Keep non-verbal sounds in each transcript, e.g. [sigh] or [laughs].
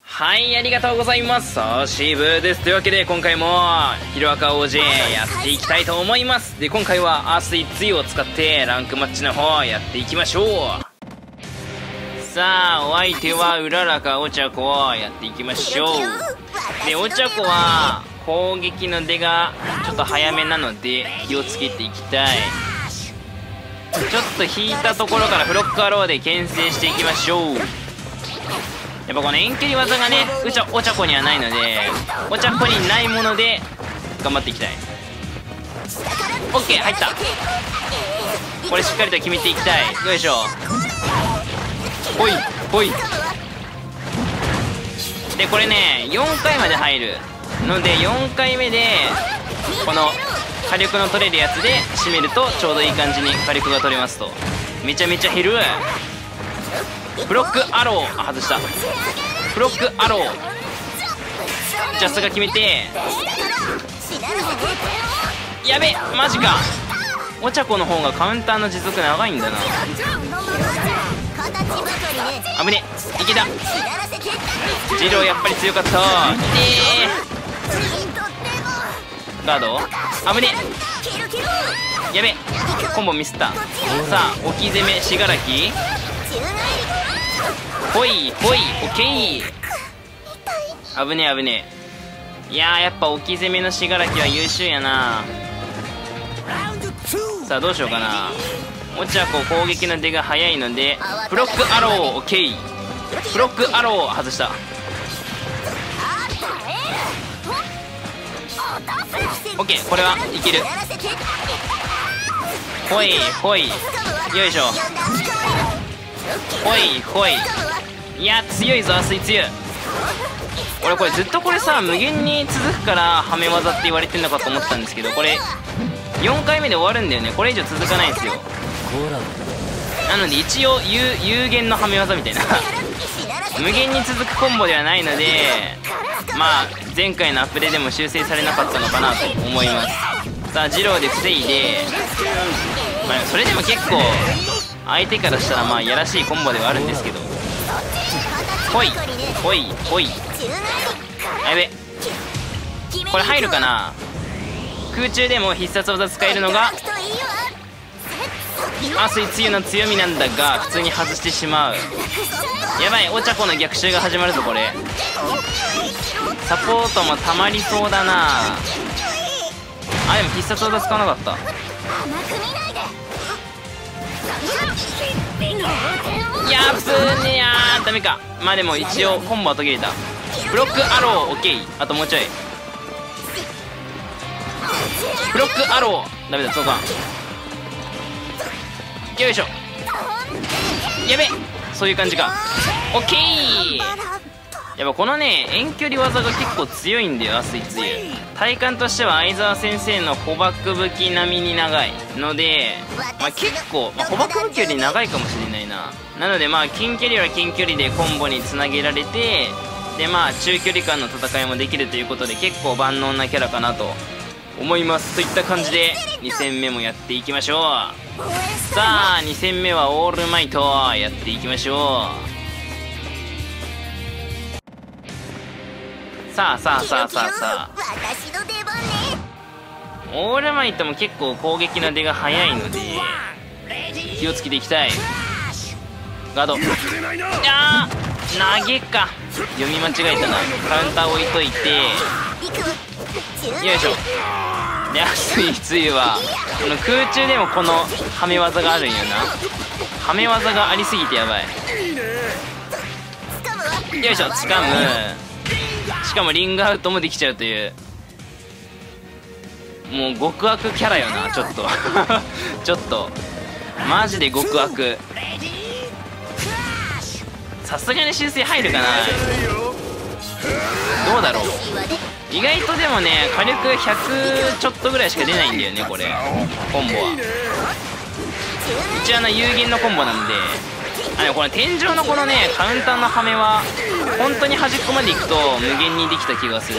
はいありがとうございます。さあシーブです。というわけで今回もヒロアカ OJ やっていきたいと思います。で今回はアースイッツを使ってランクマッチの方やっていきましょう。さあお相手はうららかお茶子をやっていきましょう。でお茶子は攻撃の出がちょっと早めなので気をつけていきたい。ちょっと引いたところからフロックアローで牽制していきましょう。やっぱこの遠距離技がねうちゃお茶子にはないのでお茶子にないもので頑張っていきたい。OK 入った。これしっかりと決めていきたい。よいしょ。ほいほい。でこれね4回まで入るので4回目でこの火力の取れるやつで締めるとちょうどいい感じに火力が取れますと。めちゃめちゃ減る。ブロックアロー。あ外した。ブロックアロー。ジャストが決めて。やべマジか。お茶子の方がカウンターの持続長いんだな。危ねいけた。ジローやっぱり強かった。えー、ガード危ねやべコンボミスった。さあ置き攻め信楽ほいほいオッケー危ねえ危ねえ。いややっぱ置き攻めの信楽は優秀やな。さあどうしようかな。もちはこう攻撃の出が早いのでブロックアローオッケーブロックアロー外した。オッケーこれはいける。ほいほい。よいしょ。ほいほい。いや強いぞ熱い強い。俺これずっとこれさ無限に続くからはめ技って言われてんのかと思ったんですけどこれ4回目で終わるんだよね。これ以上続かないんですよ。なので一応有有限のはめ技みたいな。[laughs] 無限に続くコンボではないのでまあ前回のアップデでも修正されなかったのかなと思います。さあ二郎で防いでまあそれでも結構相手からしたらまあやらしいコンボではあるんですけど。ほいほいほい。やべ。これ入るかな？空中でも必殺技使えるのがアスイつゆの強みなんだが普通に外してしまう。やばいお茶子の逆襲が始まるぞこれ。サポートもたまりそうだな。あでも必殺技使わなかった。やぶねやー。ダメか。まあでも一応コンボは途切れた。ブロックアローオッケー。あともうちょい。ブロックアロー。ダメだそうか。よいしょ。やべ。そういう感じか。オッケー。やっぱこのね遠距離技が結構強いんだよアスイツ。ユ体感としては相沢先生の捕獲武器並みに長いので、まあ、結構、まあ、捕獲武器より長いかもしれないな。なのでまあ近距離は近距離でコンボにつなげられてでまあ中距離間の戦いもできるということで結構万能なキャラかなと思います。といった感じで2戦目もやっていきましょう。さあ2戦目はオールマイトやっていきましょうさあさあさあさあさあ。オールマイトも結構攻撃の出が早いので気をつけていきたい。ガード。いや投げか。読み間違えたな。カウンター置いといて。よいしょ。で熱いつゆはこの空中でもこのはめ技があるんよな。はめ技がありすぎてやばい。よいしょ掴む。しかもリングアウトもできちゃうという。もう極悪キャラよなちょっと。[laughs] ちょっと。マジで極悪。さすがに修正入るかな。どうだろう。意外とでもね火力100ちょっとぐらいしか出ないんだよねこれ。コンボは。一応あの有限のコンボなんであのこの天井のこのねカウンターの羽目は本当に端っこまで行くと無限にできた気がする。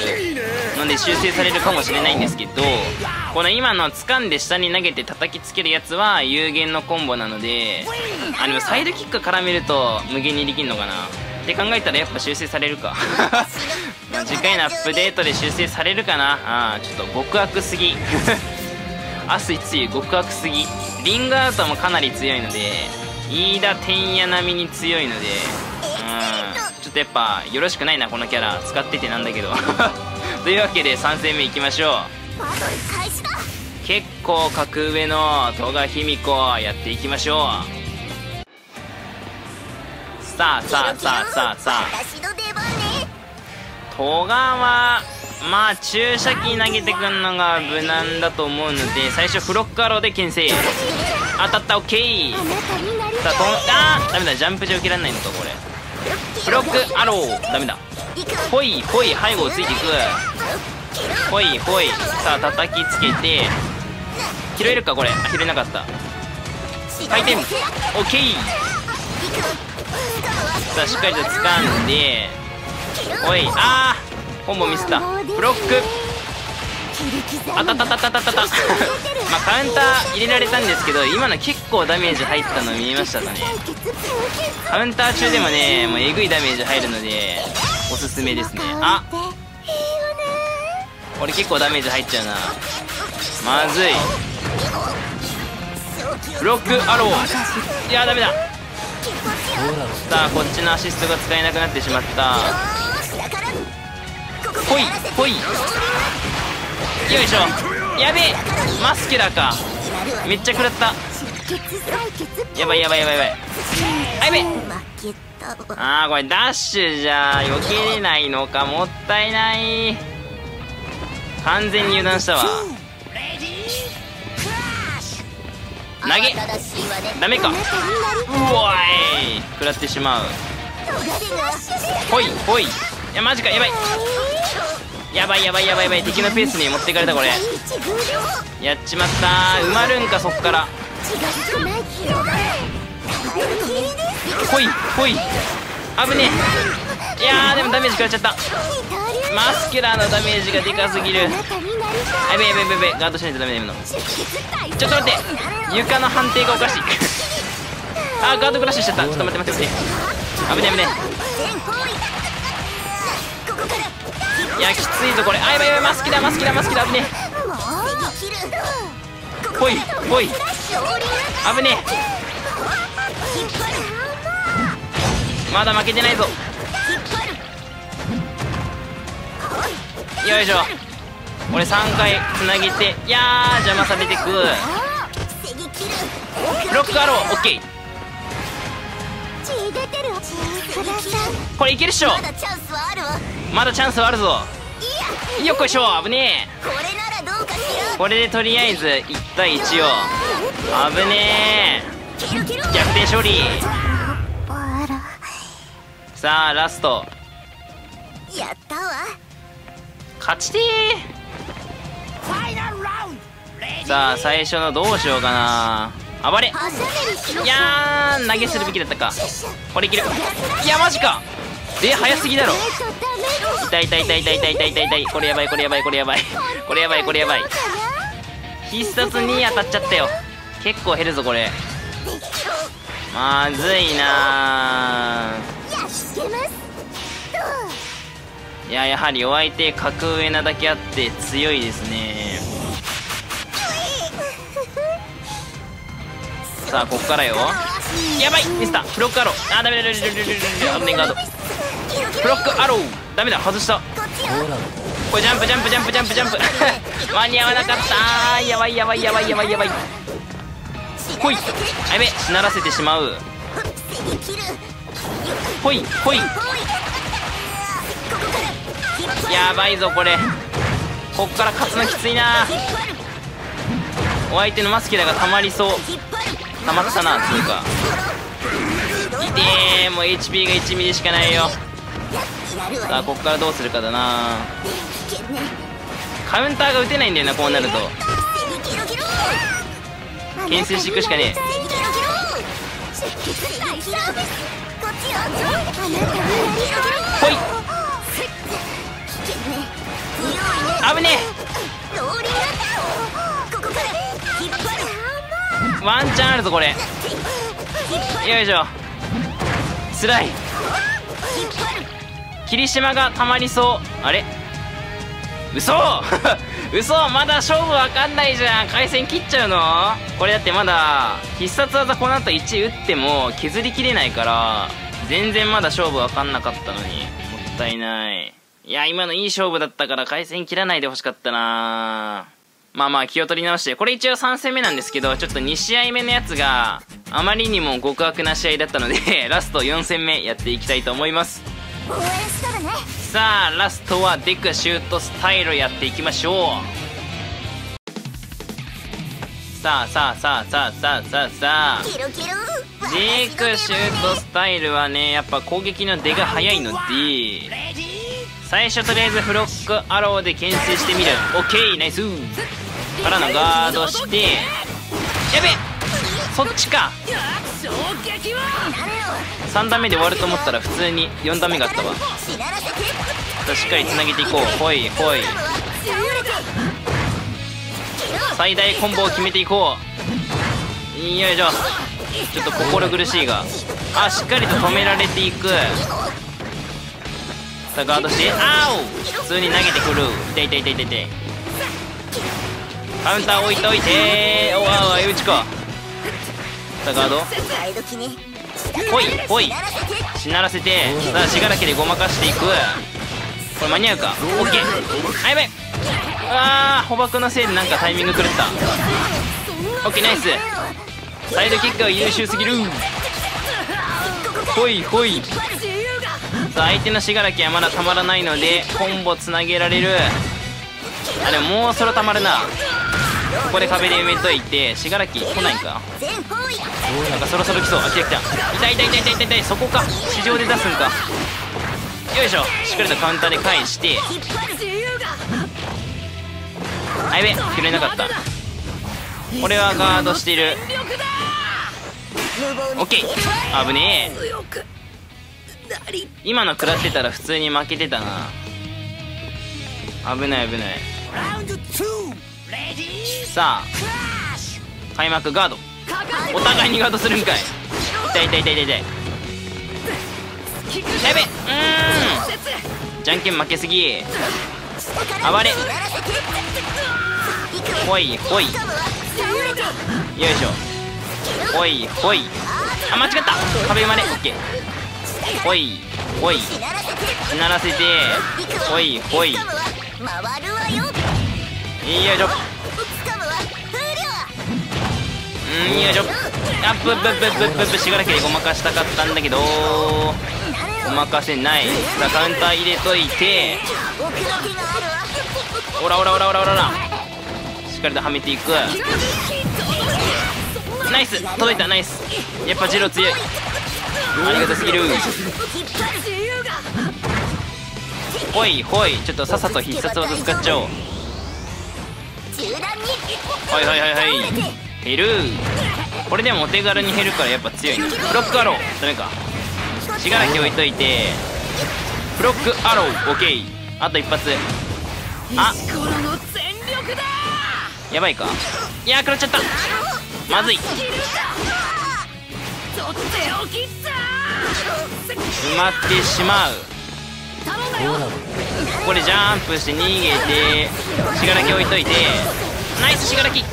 ので修正されるかもしれないんですけどこの今の掴んで下に投げて叩きつけるやつは有限のコンボなのであでもサイドキック絡めると無限にできるのかな。って考えたらやっぱ修正されるか。[laughs] 次回のアップデートで修正されるかな。あちょっと極悪すぎ。明日つゆ極悪すぎ。リングアウトもかなり強いので飯田天也並みに強いのでうんちょっとやっぱよろしくないなこのキャラ。使っててなんだけど。[laughs] というわけで3戦目いきましょう。結構格上の戸賀卑弥呼やっていきましょう。さあさあさあさあさあ。戸賀はまあ注射器投げてくんのが無難だと思うので最初フロックアローで牽制。当たったオッケーさあトンあーダメだジャンプ上受けられないのかこれ。フロックアロー。ダメだ。ほいほい背後をついていく。ほいほい。さあ叩きつけて。拾えるかこれ。あ拾えなかった。回転。オッケー。さあしっかりと掴んで。おいあー。コンボミスった。ブロック。あたたたたたたたまあカウンター入れられたんですけど今の結構ダメージ入ったの見えましたかね。カウンター中でもねもうえぐいダメージ入るのでおすすめですね。あ。これ結構ダメージ入っちゃうな。まずい。ブロックアロー。いやダメだ。さあこっちのアシストが使えなくなってしまった。ほいほいよいしょ。やべえ。マスキュラか。めっちゃ食らった。やばいやばいやばいやばい。あやべあーこれダッシュじゃ避けれないのか。もったいない。完全に油断したわ。投げ。ダメか。うわい。食らってしまう。ほいほい。いやマジか。やばい。やばいやばいやばいやばい敵のペースに持っていかれたこれ。やっちまった。埋まるんかそっから。ほいほい。危ねえ。いやでもダメージ食らっちゃった。マスキュラーのダメージがでかすぎる。やべやべやべやべガードしないとダメだ今の。ちょっと待って。床の判定がおかしい。あガードクラッシュしちゃった。ちょっと待って待って待って。危ね危ねいやきついぞこれ。あやばいやばいマスキだマスキだマスキだ。危ねえ。ほいほい。危ねえ。まだ負けてないぞ。よいしょ。俺3回つなげて。いやー邪魔されてく。ブロックアローオッケー。これいけるっしょ。まだチャンスはあるぞ。よっこいしょ危ねえ。これでとりあえず1対1を。危ねえ。逆転勝利。さあラスト。やったわ。勝ちてー。さあ最初のどうしようかな暴れ。いやー投げするべきだったか。これいける。いやマジか。え早すぎだろ。痛い痛い痛い痛い痛い痛い痛い痛い。これやばいこれやばいこれやばい。これやばいこれやばい。必殺に当たっちゃったよ。結構減るぞこれ。まずいないややはりお相手格上なだけあって強いですねさあここからよ。やばいミスター。フロックアロー。あーダメだダメだダメだダメだ危ねえガードフロックアローダメだ外したこれジャンプジャンプジャンプジャンプジャンプ間に合わなかったやばいやばいやばいやばいやばいほいあやべしならせてしまうほいほいやばいぞこれこっから勝つのきついなお相手のマスキラがたまりそうたまったなつうか。いてーもう HP が1ミリしかないよ。さあこっからどうするかだな。カウンターが打てないんだよなこうなると。牽制していくしかねこっちよあなたはほい。危ねロワンチャンあるぞこれ。よいしょ。つらい。霧島がたまりそう。あれ？嘘！[laughs] 嘘！まだ勝負わかんないじゃん。回線切っちゃうの？これだってまだ必殺技この後1打っても削りきれないから全然まだ勝負わかんなかったのに。もったいない。いや今のいい勝負だったから回線切らないでほしかったな。まあまあ気を取り直して。これ一応3戦目なんですけどちょっと2試合目のやつがあまりにも極悪な試合だったので [laughs] ラスト4戦目やっていきたいと思います。応援したらね。さあラストはデクシュートスタイルやっていきましょう。さあさあさあさあさあさあさあ。キロキロ。デクシュートスタイルはねやっぱ攻撃の出が早いので最初とりあえずフロックアローで牽制してみる。オッケーナイスからのガードしてやべそっちか。3段目で終わると思ったら普通に4段目があったわ。しっかりつなげていこう。ほいほい。最大コンボを決めていこう。よいしょ。ちょっと心苦しいが。あしっかりと止められていく。さあガードして。あお。普通に投げてくる。痛い痛い痛い痛い痛い。カウンター置いといて。おわおわうちかさあガードほいほい。しならせて。さあしがらけでごまかしていく。これ間に合うか。オッケー。あやべあー捕獲のせいでなんかタイミング狂った。オッケーナイス。サイドキックが優秀すぎる。ほいほい。さあ相手のしがらきはまだたまらないのでコンボつなげられる。あでももうそろたまるなここで壁で埋めといてしがらき来ないか？なんかそろそろ来そう。あ来た来た。痛い痛い痛い痛い痛い。痛いそこか。地上で出すんか。よいしょ。しっかりとカウンターで返して。あやべ拾えなかった。これはガードしている。オッケー。危ねえ。今の食らってたら普通に負けてたな。危ない危ない。さあ開幕ガード。お互いにガードするんかい。痛い痛い痛い痛い。痛いやべ。うーん。じゃんけん負けすぎ。暴れ。ほいほい。よいしょ。ほいほい。あ間違った。壁生まれ。オッケー。ほいほい。しならせて。しならせてほいほいよいしょうんよいしょあブッブッブッブッブッブしがらけでごまかしたかったんだけど。ごまかせない。さあカウンター入れといて。量奥の手があるわオラオラオラオラオラオラしっかりとはめていく。ナイス。届いた。ナイス。やっぱジロー強い。ありがとうすぎる。ほいほい。ちょっとさっさと必殺技使っちゃおうはいはいはいはい。減る。これでもお手軽に減るからやっぱ強い。ねブロックアロー。ダメか。しがらき置いといて。ブロックアロー。オッケーあと一発。あ。やばいか。いやー食らっちゃった。まずい。埋まってしまうここでジャンプして逃げてしがらき置いといて。ナイスしがらき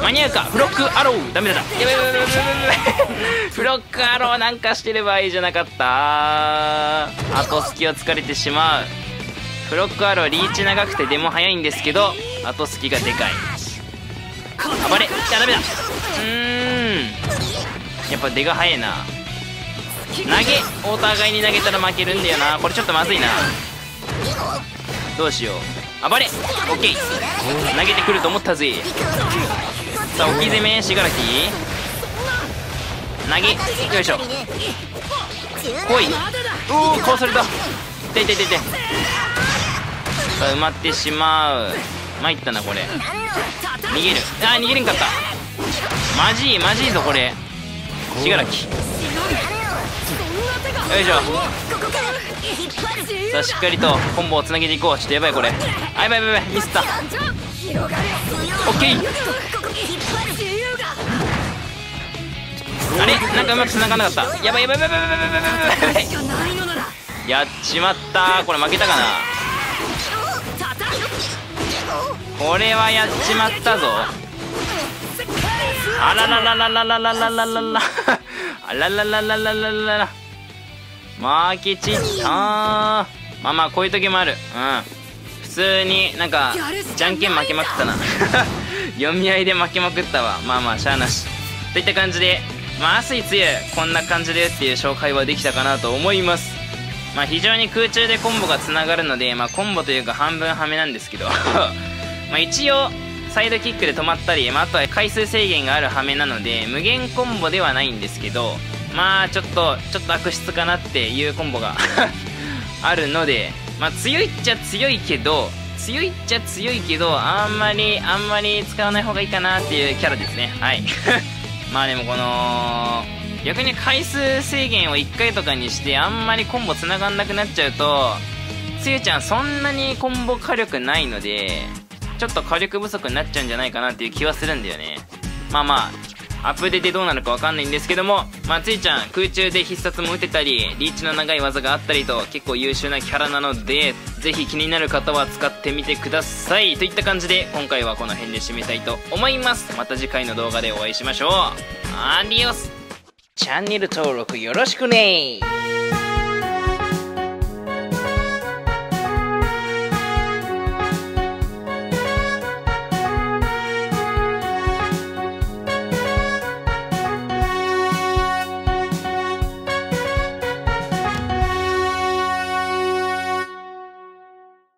間に合うか。フロックアロー。ダメだやばいやばいやばいやばいフ [laughs] ロックアローなんかしてる場合じゃなかった。後隙を突かれてしまう。フロックアローリーチ長くてでも速いんですけど後隙がでかい。暴れ。いやダメだ。うーん。やっぱ出が速いな。投げお互いに投げたら負けるんだよな。これちょっとまずいな。どうしよう。暴れ。オッケー。投げてくると思ったぜ。さあ置き攻めしがらき。投げ。よいしょ。来い。おお殺された。痛い痛い痛い痛いさあ埋まってしまう。参ったなこれ。逃げる。あー逃げれんかった。マジマジいぞこれ。信楽よいしょ。さあしっかりとコンボをつなげていこう。ちょっとやばいこれ。あやばいやばいやばい。ミスった。オッケー。あれ？なんかうまく繋がんなかった。やばいやばいやばいやばいやばいやばい。やっちまった。これ負けたかな？これはやっちまったぞ。あらららららららららららあらららららららら負けちったまあまあこういう時もある。うん。普通になんかじゃんけん負けまくったな。[laughs] 読み合いで負けまくったわ。まあまあしゃあなし。といった感じでまあ暑い梅雨こんな感じでっていう紹介はできたかなと思います。まあ非常に空中でコンボがつながるのでまあコンボというか半分はめなんですけど。[laughs] まあ一応サイドキックで止まったり、まあ、あとは回数制限がある羽目なので無限コンボではないんですけどまあちょっとちょっと悪質かなっていうコンボが [laughs] あるのでまあ強いっちゃ強いけど強いっちゃ強いけどあんまりあんまり使わない方がいいかなっていうキャラですね。はい。[laughs] まあでもこの逆に回数制限を1回とかにしてあんまりコンボ繋がんなくなっちゃうとつゆちゃんそんなにコンボ火力ないのでちょっと火力不足になっちゃうんじゃないかなっていう気はするんだよね。まあまあアップデートどうなるかわかんないんですけどもまあつゆちゃん空中で必殺も打てたりリーチの長い技があったりと結構優秀なキャラなのでぜひ気になる方は使ってみてください。といった感じで今回はこの辺で締めたいと思います。また次回の動画でお会いしましょう。アディオス。チャンネル登録よろしくね。